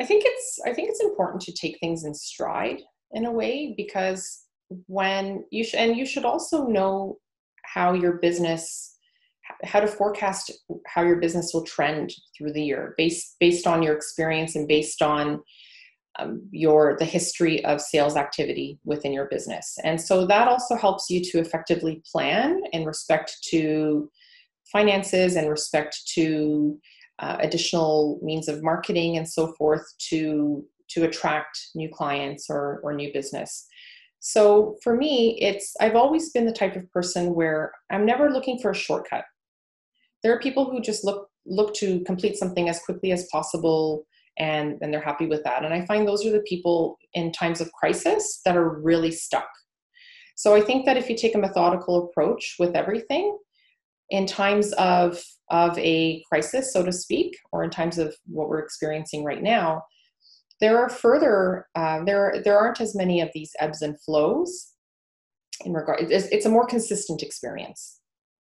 I think it's I think it's important to take things in stride in a way because when you sh- and you should also know how your business how to forecast how your business will trend through the year based based on your experience and based on um, your the history of sales activity within your business. And so that also helps you to effectively plan in respect to finances and respect to uh, additional means of marketing and so forth to to attract new clients or, or new business. So for me it's i've always been the type of person where i'm never looking for a shortcut. There are people who just look look to complete something as quickly as possible and and they're happy with that. And i find those are the people in times of crisis that are really stuck. So i think that if you take a methodical approach with everything in times of of a crisis so to speak or in times of what we're experiencing right now there are further uh, there there aren't as many of these ebbs and flows in regard it's, it's a more consistent experience